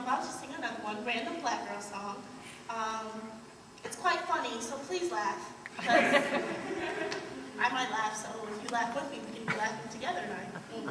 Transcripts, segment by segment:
I'm about to sing another one, random black girl song. Um, it's quite funny, so please laugh. I might laugh, so if you laugh with me, we can be laughing together tonight. Mm.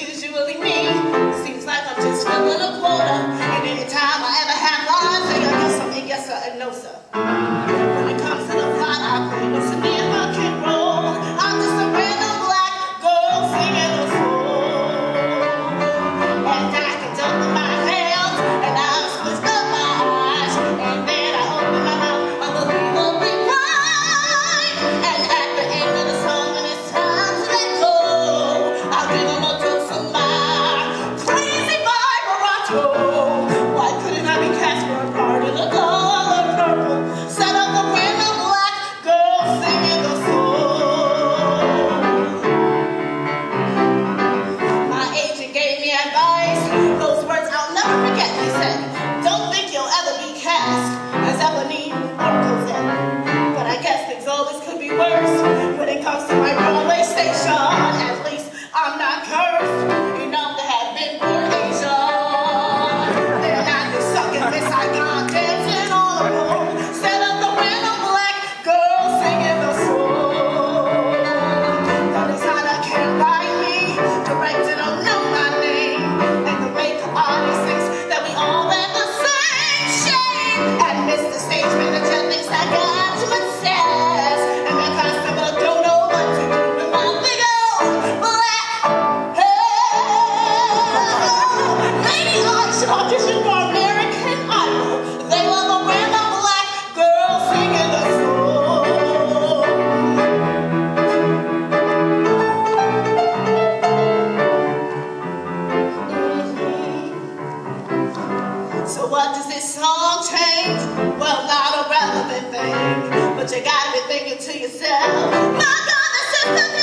usually me. Seems like I'm just filling a quota. Have I yourself. My God, the system